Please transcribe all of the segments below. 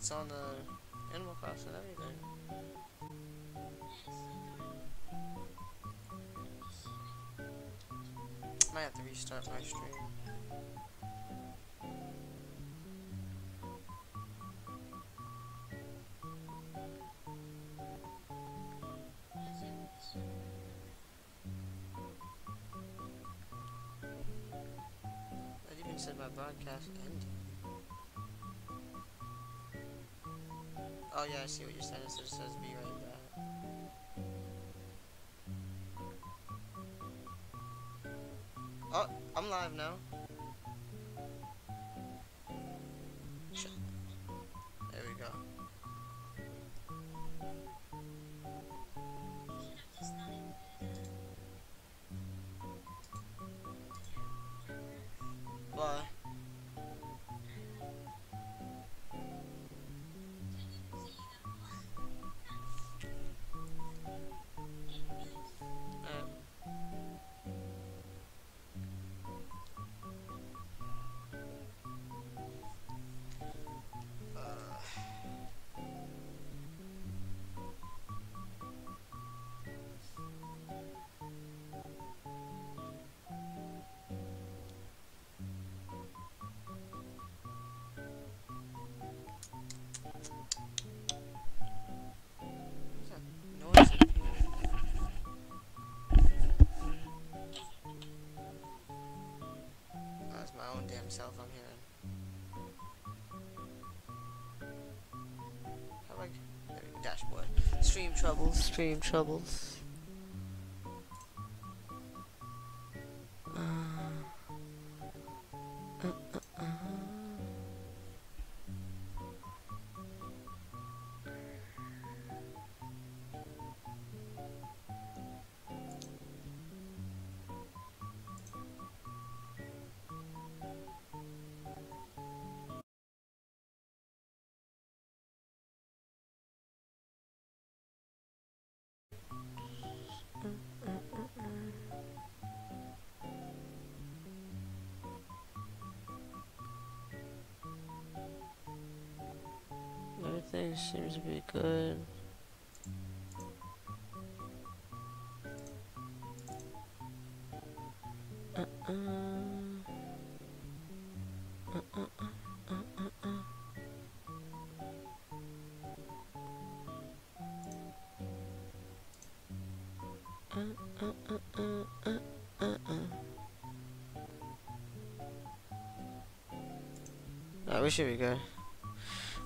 It's on the Animal Crossing and everything. Might have to restart my stream. It even said my broadcast ended. Oh yeah, I see what you're saying. It says be right back. Oh, I'm live now. Troubles, stream troubles. Seems to be good. Uh, uh, uh. We should be good.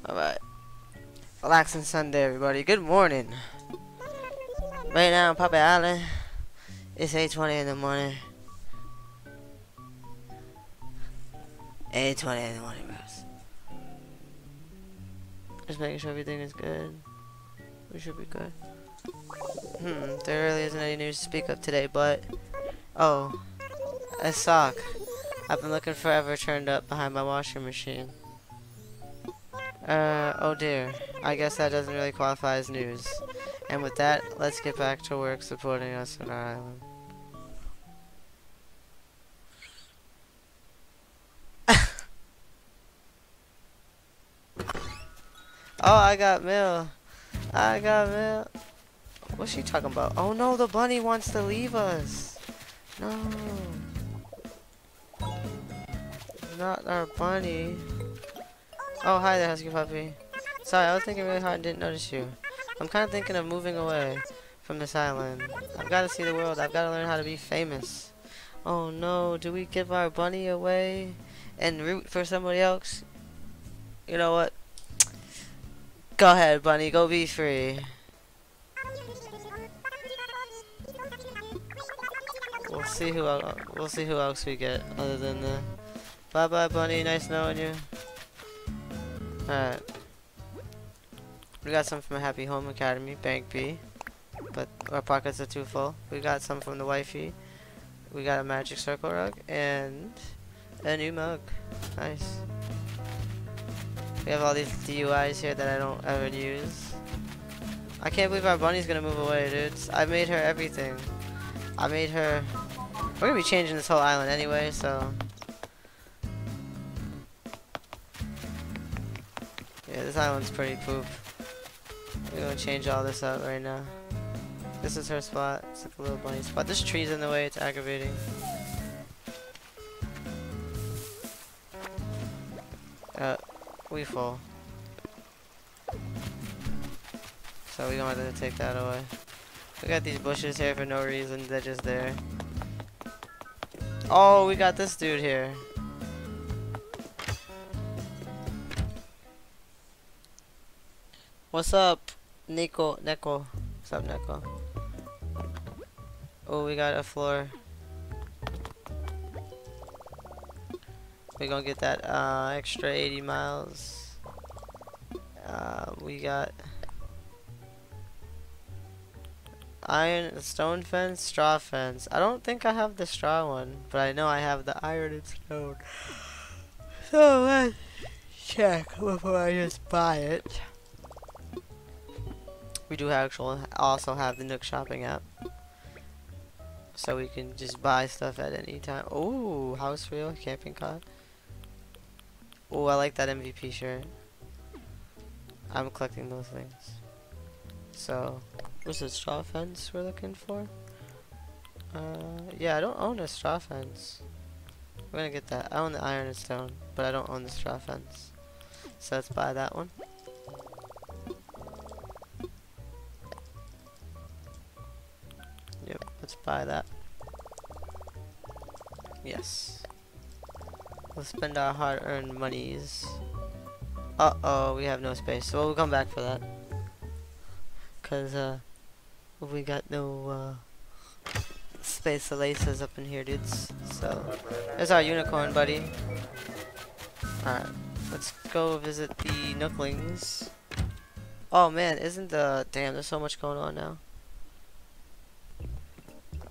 Alright. Relaxing Sunday, everybody. Good morning. Right now, Puppet Island. It's 8.20 in the morning. 8.20 in the morning, bros. Just making sure everything is good. We should be good. Hmm, there really isn't any news to speak of today, but... Oh. A sock. I've been looking forever turned up behind my washing machine. Uh, oh dear. I guess that doesn't really qualify as news. And with that, let's get back to work supporting us on our island. oh, I got mail. I got mail. What's she talking about? Oh no, the bunny wants to leave us. No. Not our bunny. Oh, hi there, Husky Puppy. Sorry, I was thinking really hard and didn't notice you. I'm kind of thinking of moving away from this island. I've got to see the world. I've got to learn how to be famous. Oh no, do we give our bunny away and root for somebody else? You know what? Go ahead, bunny. Go be free. We'll see who el we'll see who else we get other than the. Bye bye, bunny. Nice knowing you. Alright. We got some from Happy Home Academy, Bank B. But our pockets are too full. We got some from the wifey. We got a magic circle rug and a new mug. Nice. We have all these DIYs here that I don't ever use. I can't believe our bunny's gonna move away, dudes. I made her everything. I made her... We're gonna be changing this whole island anyway, so... Yeah, this island's pretty poop. We're gonna change all this up right now. This is her spot. It's like a little bunny spot. This tree's in the way. It's aggravating. Uh, we fall. So we don't have to take that away. We got these bushes here for no reason. They're just there. Oh, we got this dude here. What's up, Nico? Neko. What's up, Neko? Oh, we got a floor. We're gonna get that uh, extra 80 miles. Uh, we got iron stone fence, straw fence. I don't think I have the straw one, but I know I have the iron and stone. So let's check before I just buy it. We do actually also have the Nook shopping app. So we can just buy stuff at any time. Oh, house wheel, camping cot. Oh, I like that MVP shirt. I'm collecting those things. So, what's the straw fence we're looking for? Uh, yeah, I don't own a straw fence. We're gonna get that. I own the iron and stone, but I don't own the straw fence. So let's buy that one. Let's buy that. Yes. Let's spend our hard-earned monies. Uh-oh, we have no space. So we'll come back for that. Cause, uh, we got no, uh, space laces up in here, dudes. So, there's our unicorn, buddy. Alright, let's go visit the Nooklings. Oh man, isn't the... Damn, there's so much going on now.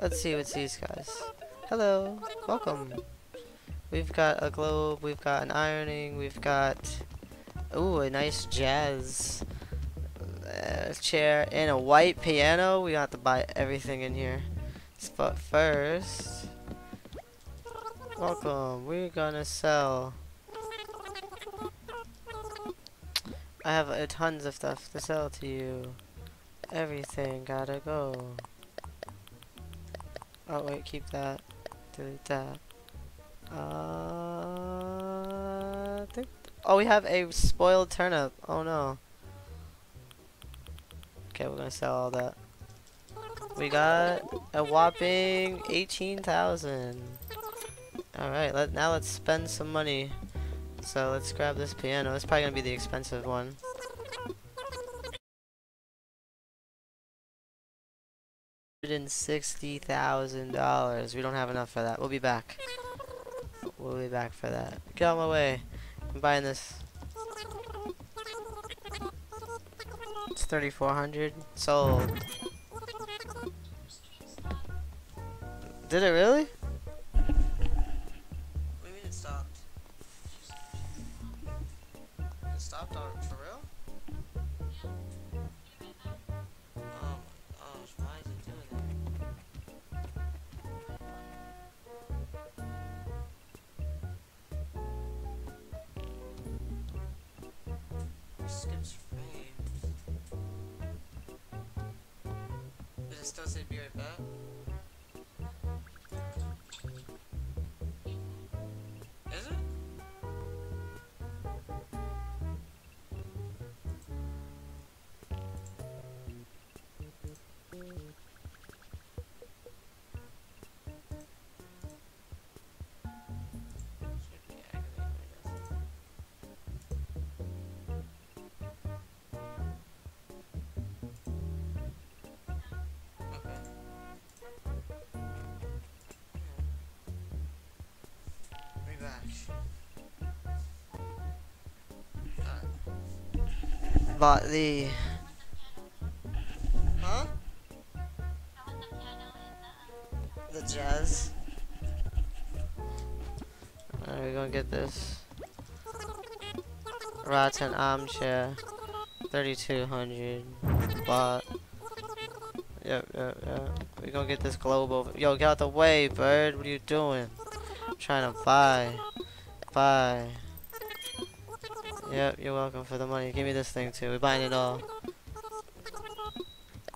Let's see what's these guys. Hello, welcome. We've got a globe, we've got an ironing, we've got... Ooh, a nice jazz uh, chair and a white piano. We have to buy everything in here. But first... Welcome, we're gonna sell... I have tons of stuff to sell to you. Everything gotta go. Oh wait, keep that. Delete that. Uh, think. Oh, we have a spoiled turnip. Oh no. Okay, we're gonna sell all that. We got a whopping eighteen thousand. All right, let now let's spend some money. So let's grab this piano. It's probably gonna be the expensive one. And sixty thousand dollars. We don't have enough for that. We'll be back. We'll be back for that. Get out of my way. I'm buying this. It's thirty four hundred. Sold. Did it really? Still say be right back? Bought the. Huh? The jazz. Alright, we're gonna get this. Rattan armchair. 3200. Bought. Yep, yep, yep. We gonna get this globe over. Yo, get out the way, bird. What are you doing? I'm trying to buy. Buy. Yep, you're welcome for the money. Give me this thing too. We're buying it all.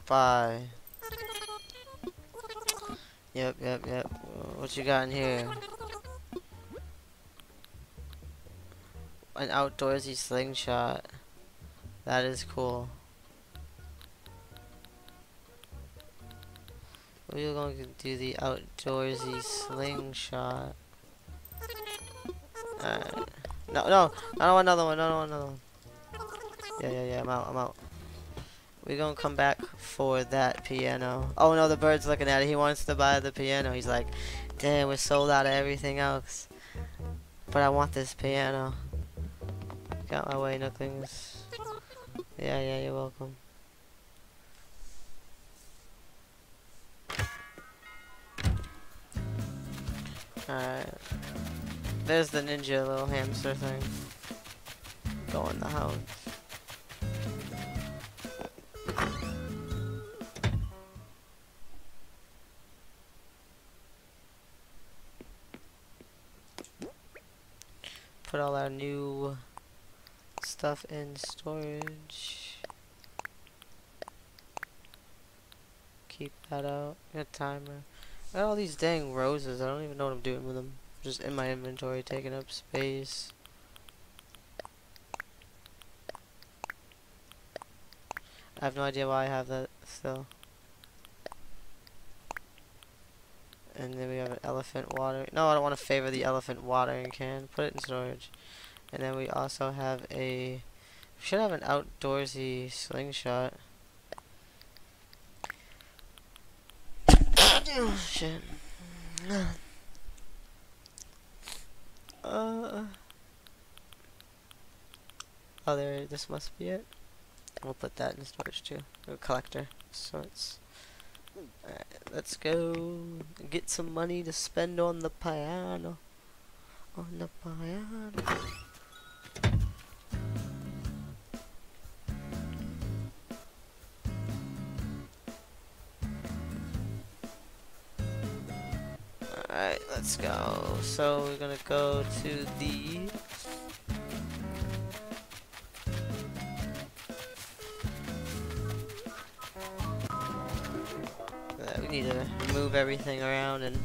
Bye. Yep, yep, yep. What you got in here? An outdoorsy slingshot. That is cool. We're going to do the outdoorsy slingshot. Alright. No, no, I don't want another one. I don't want another one. Yeah, yeah, yeah. I'm out. I'm out. We're gonna come back for that piano. Oh no, the bird's looking at it. He wants to buy the piano. He's like, damn, we're sold out of everything else. But I want this piano. Got my way, Nooklings. Yeah, yeah, you're welcome. Alright. There's the ninja little hamster thing. Go in the house. Put all our new stuff in storage. Keep that out. A timer. Got all these dang roses. I don't even know what I'm doing with them. Just in my inventory, taking up space. I have no idea why I have that still. And then we have an elephant water. No, I don't want to favor the elephant watering can. Put it in storage. And then we also have a... We should have an outdoorsy slingshot. oh, shit. Uh... Oh, there, this must be it. We'll put that in storage too. A collector sorts. Alright, let's go get some money to spend on the piano. On the piano. Go. So we're gonna go to the Uh, we need to move everything around and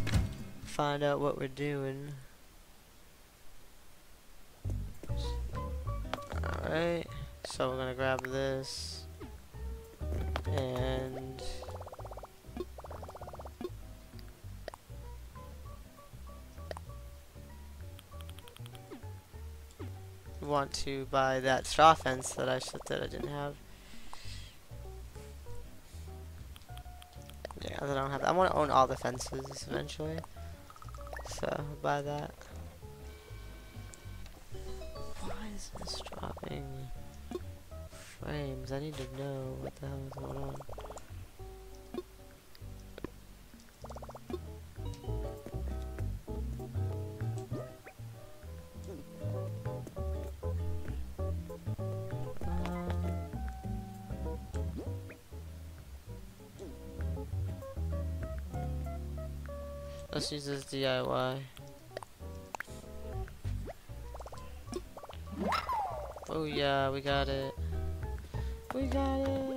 find out what we're doing. Alright, so we're gonna grab this and to buy that straw fence that I said that I didn't have. Yeah, I don't have. I want to own all the fences eventually. So buy that. Why is this dropping frames? I need to know what the hell is going on. Use this DIY. Oh yeah, we got it. We got it.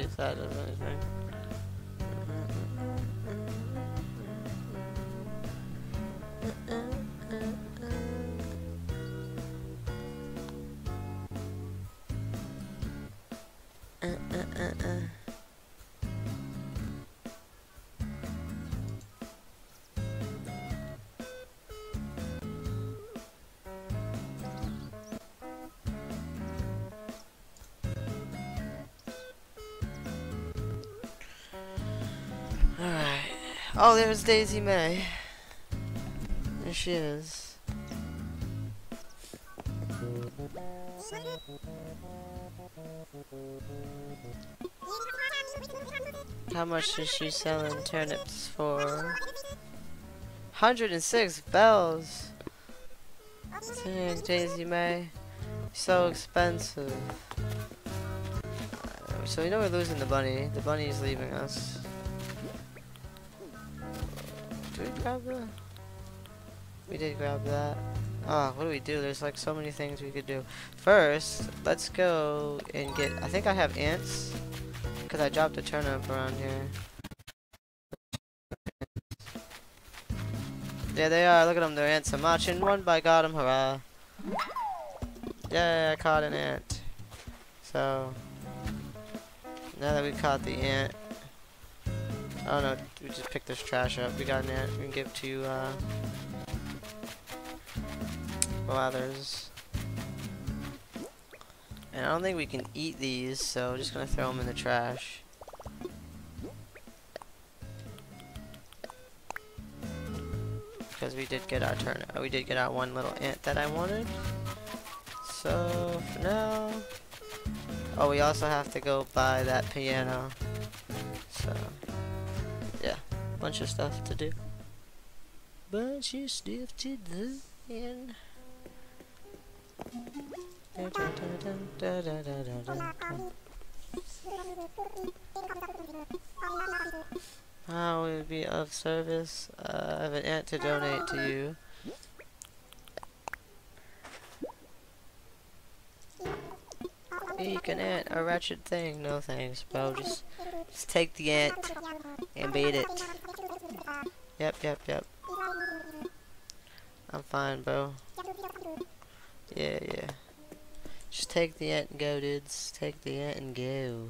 If that does anything. Oh, there's Daisy Mae. There she is. How much is she selling turnips for? 106 bells. Dang, Daisy Mae. So expensive. So you know we're losing the bunny. The bunny's leaving us. Grab the? We did grab that. Oh, what do we do? There's like so many things we could do. First, let's go and get. I think I have ants. Because I dropped a turnip around here. Yeah, they are. Look at them. They're ants. I'm marching one by got 'em. Hurrah. Yeah, I caught an ant. So, now that we caught the ant. Oh no, we just picked this trash up. We got an ant. We can give to, uh. Blathers. And I don't think we can eat these, so I'm just gonna throw them in the trash. Because we did get our turn, uh, we did get our one little ant that I wanted. So for now, oh, we also have to go buy that piano. Bunch of stuff to do. Bunch of stuff to do. How would be of service? Uh, I have an aunt to donate to you. Eek, an ant, a wretched thing. No thanks, bro. Just, just take the ant and beat it. Yep, yep, yep. I'm fine, bro. Yeah, yeah. Just take the ant and go, dudes. Take the ant and go.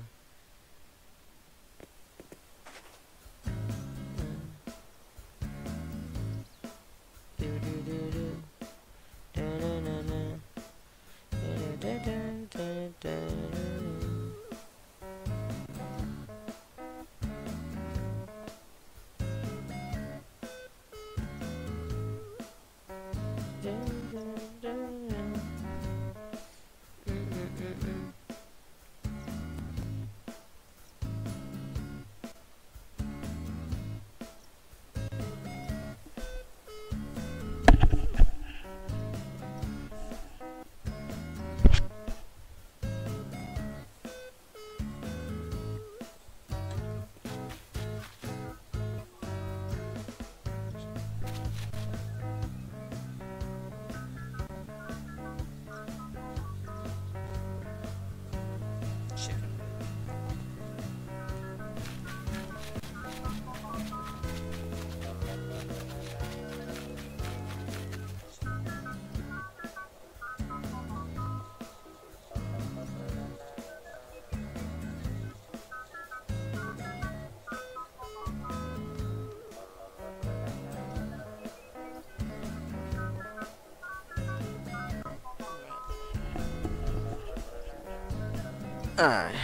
Alright.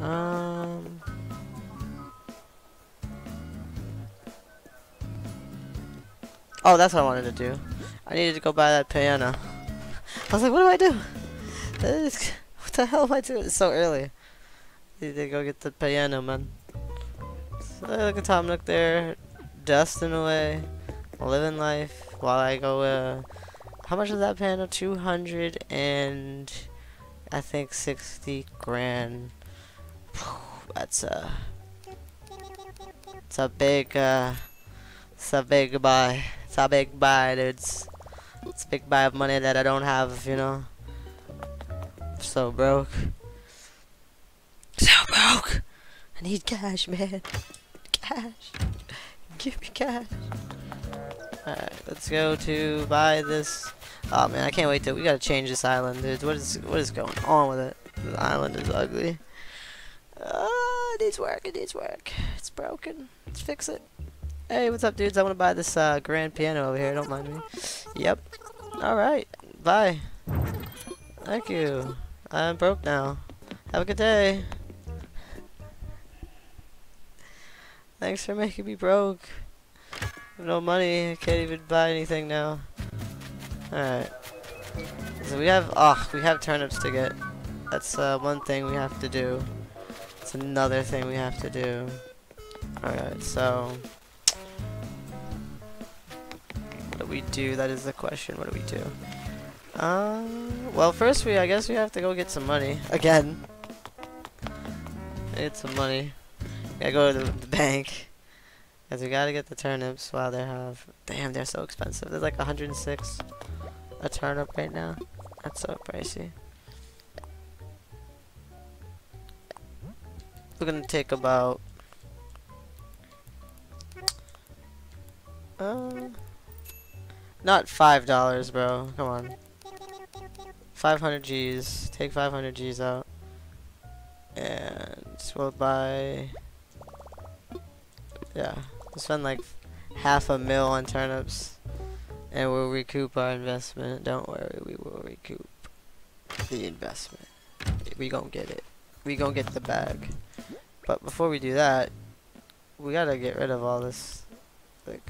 Um. Oh, that's what I wanted to do. I needed to go buy that piano. I was like, what do I do? What the hell am I doing? It's so early. I Need to go get the piano, man. So look at Tom Nook there, dusting away, living life while I go. Uh, how much is that piano? Two hundred and I think 60 grand. That's a, it's a big, uh, it's a big buy. It's a big buy, dudes. It's a big buy of money that I don't have, you know. I'm So broke. So broke. I need cash, man. Cash. Give me cash. Alright, let's go to buy this Oh man, I can't wait to. we gotta change this island, dude. What is what is going on with it? The island is ugly. Uh, it needs work. It needs work. It's broken. Let's fix it. Hey, what's up, dudes? I want to buy this uh, grand piano over here. Don't mind me. Yep. All right. Bye. Thank you. I'm broke now. Have a good day. Thanks for making me broke. No money, I can't even buy anything now. Alright. So we have, oh, we have turnips to get. That's uh, one thing we have to do. It's another thing we have to do. Alright, so... What do we do? That is the question. What do we do? Uh, well, first we, I guess we have to go get some money. Again. Get some money. Gotta go to the, the bank. Cause we gotta get the turnips while they have. Damn, they're so expensive. They're like 106 a turnip right now. That's so pricey. We're gonna take about. Uh, not five dollars, bro. Come on. 500 G's. Take 500 G's out. And we'll buy... Yeah. We'll spend like half a mil on turnips. And we'll recoup our investment. Don't worry, we will recoup the investment. We gonna get it. We gonna get the bag. But before we do that, we gotta get rid of all this. Like,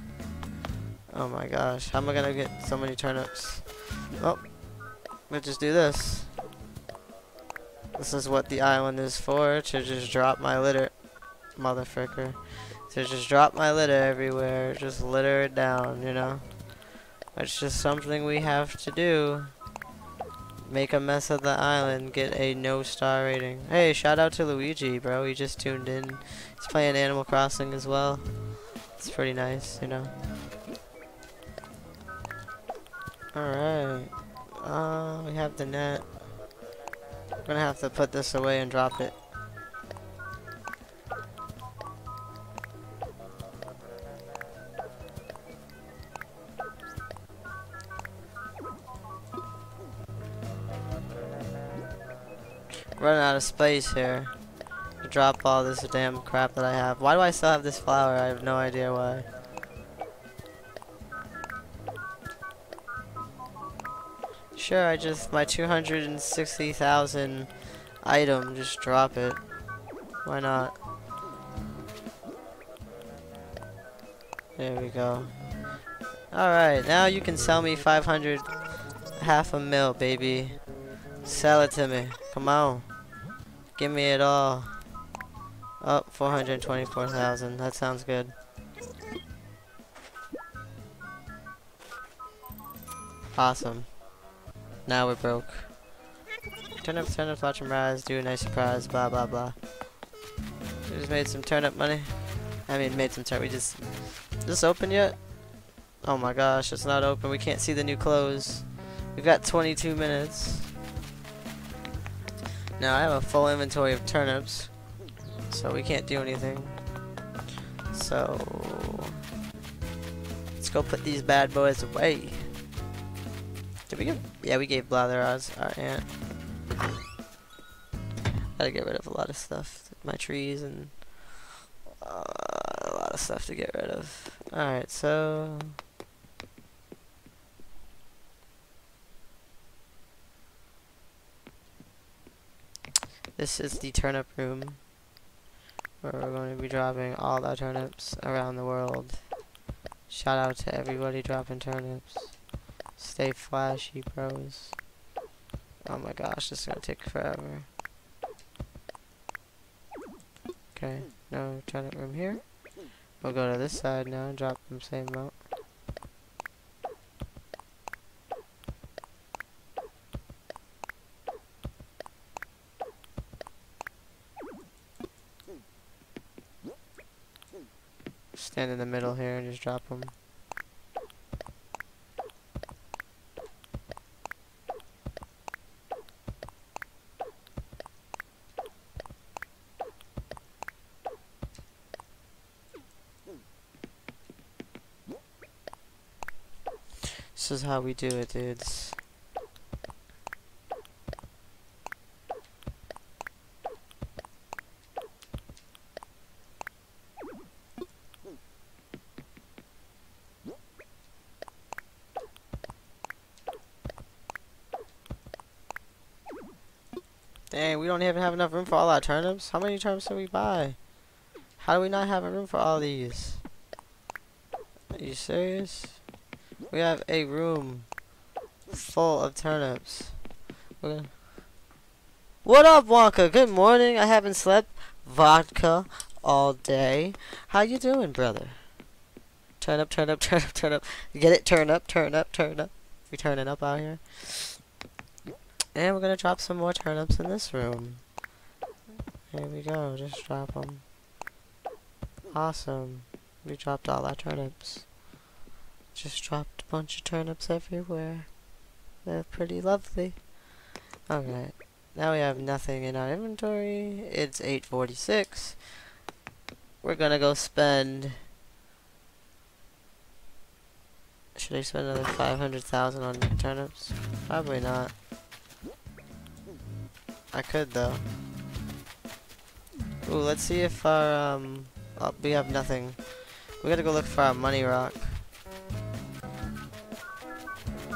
oh my gosh, how am I gonna get so many turnips? Oh, We'll just do this. This is what the island is for, to just drop my litter. Motherfucker. To just drop my litter everywhere. Just litter it down, you know? It's just something we have to do. Make a mess of the island, get a no star rating. Hey, shout out to Luigi, bro. He just tuned in. He's playing Animal Crossing as well. It's pretty nice, you know? Alright. Uh, we have the net. I'm gonna have to put this away and drop it. Running out of space here drop all this damn crap that I have. Why do I still have this flower? I have no idea why. Sure, I just, my 260,000 item, just drop it. Why not? There we go. Alright, now you can sell me 500, half a mil, baby. Sell it to me. Come on. Give me it all. Oh, 424,000. That sounds good. Awesome. Now we're broke. Turn up, turn up, watch him rise, do a nice surprise, blah blah blah. We just made some turnip money. I mean, made some turn. We just, is this open yet? Oh my gosh, it's not open. We can't see the new clothes. We've got 22 minutes. Now I have a full inventory of turnips, so we can't do anything. So let's go put these bad boys away. Did we give? Yeah, we gave Blather our, aunt. Gotta get rid of a lot of stuff. My trees and uh, a lot of stuff to get rid of. Alright, so... This is the turnip room. Where we're going to be dropping all our turnips around the world. Shout out to everybody dropping turnips. Stay flashy, bros. Oh my gosh, this is gonna take forever. Okay, no turnip room here. We'll go to this side now and drop them same amount. Stand in the middle here and just drop them. This is how we do it, dudes. Dang, we don't even have enough room for all our turnips. How many turnips do we buy? How do we not have a room for all these? Are you serious? We have a room full of turnips. What up, Wonka? Good morning. I haven't slept vodka all day. How you doing, brother? Turn up, turn up, turn up, turn up. Get it? Turn up, turn up, turn up. We turning up out here. And we're gonna drop some more turnips in this room. There we go. Just drop them. Awesome. We dropped all our turnips. Just dropped a bunch of turnips everywhere. They're pretty lovely. Alright. Now we have nothing in our inventory. It's 846. We're gonna go spend... Should I spend another 500,000 on turnips? Probably not. I could though. Ooh, let's see if our, um... Oh, we have nothing. We gotta go look for our money rock.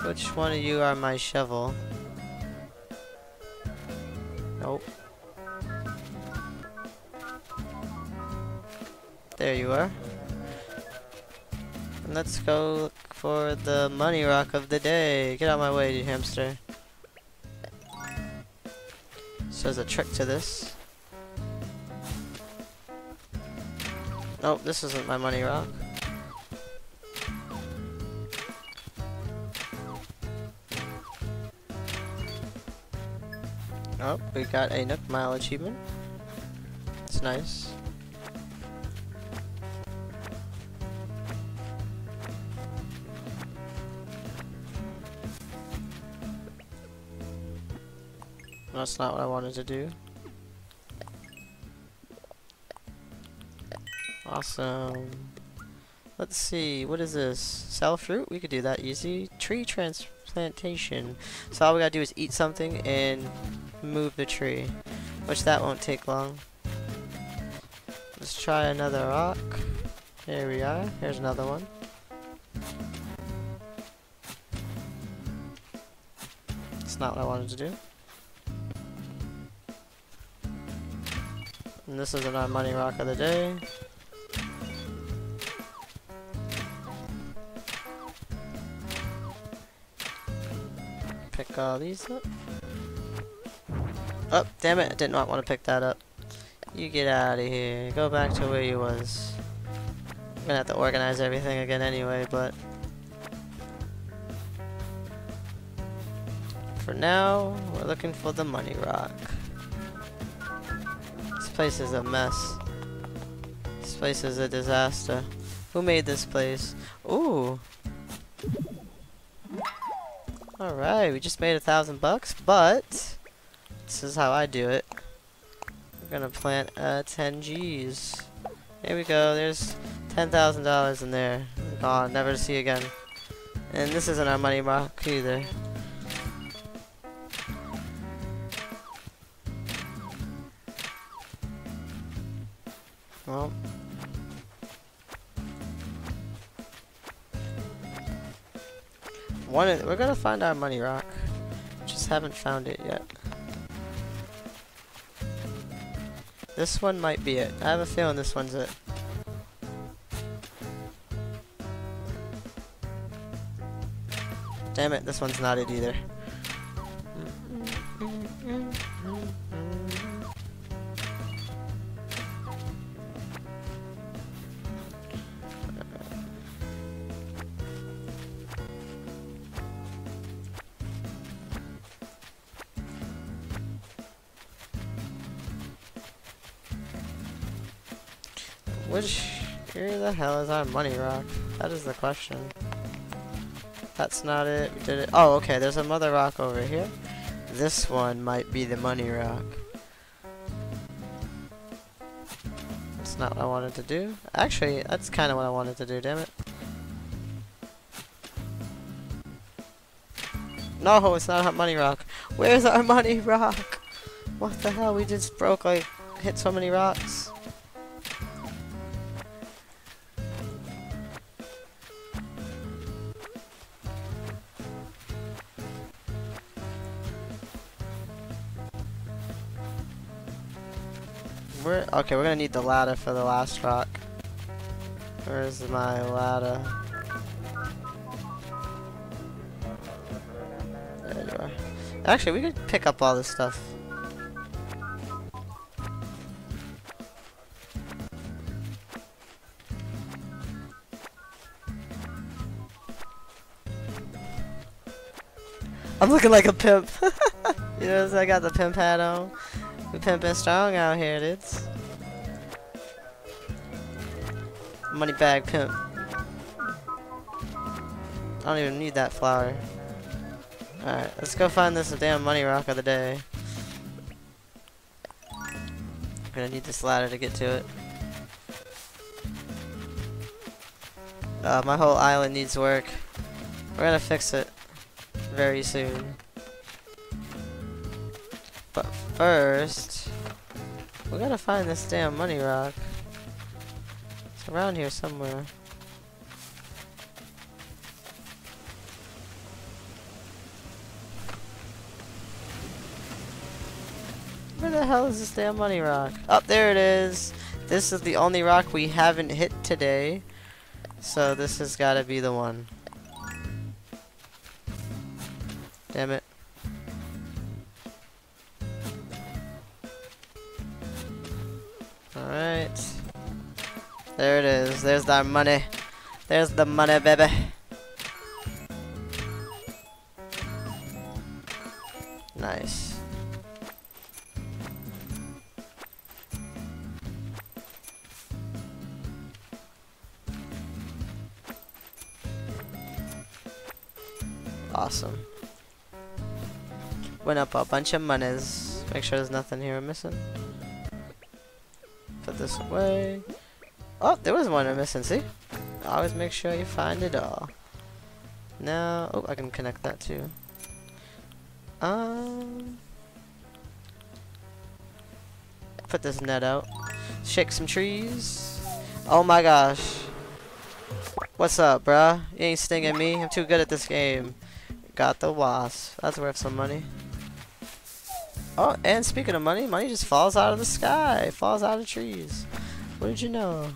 Which one of you are my shovel? Nope. There you are. And let's go look for the money rock of the day. Get out of my way, you hamster. So there's a trick to this. Nope, this isn't my money rock. Oh, we got a Nook Mile achievement. It's nice. That's not what I wanted to do. Awesome. Let's see, what is this? Sell fruit? We could do that easy. Tree transplantation. So all we gotta do is eat something and move the tree. Which that won't take long. Let's try another rock. Here we are. Here's another one. It's not what I wanted to do. And this is our money rock of the day. Pick all these up. Oh, damn it, I did not want to pick that up. You get out of here. Go back to where you was. I'm gonna have to organize everything again anyway, but... For now, we're looking for the money rock. This place is a mess. This place is a disaster. Who made this place? Ooh! Alright, we just made a thousand bucks, but... This is how I do it. We're gonna plant uh, 10 G's. Here we go, there's $10,000 in there. Gone, never to see again. And this isn't our money rock either. Well. One, we're gonna find our money rock. Just haven't found it yet. This one might be it. I have a feeling this one's it. Damn it, this one's not it either. Is our money rock? That is the question. That's not it. We did it. Oh, okay. There's a mother rock over here. This one might be the money rock. That's not what I wanted to do. Actually, that's kind of what I wanted to do, damn it. No, it's not our money rock. Where's our money rock? What the hell? We just broke, like, hit so many rocks. Okay, we're gonna need the ladder for the last rock. Where's my ladder? There you are. Actually, we could pick up all this stuff. I'm looking like a pimp. you know, I got the pimp hat on. We pimping strong out here, dudes. Money bag pimp. I don't even need that flower. Alright, let's go find this damn money rock of the day. I'm gonna need this ladder to get to it. Uh, my whole island needs work. We're gonna fix it very soon. But first, we gotta find this damn money rock. Around here somewhere. Where the hell is this damn money rock? Up oh, there it is. This is the only rock we haven't hit today. So this has got to be the one. There. There's our money. There's the money, baby. Nice. Awesome. Went up a bunch of monies. Make sure there's nothing here missing. Put this away. Oh, there was one I'm missing, see? Always make sure you find it all. Now, oh, I can connect that too. Um, put this net out. Shake some trees. Oh my gosh. What's up, bruh? You ain't stinging me. I'm too good at this game. Got the wasp. That's worth some money. Oh, and speaking of money, money just falls out of the sky, falls out of trees. What did you know?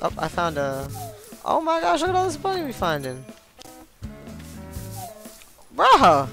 Oh, I found a... Oh my gosh, look at all this money we finding. Bruh!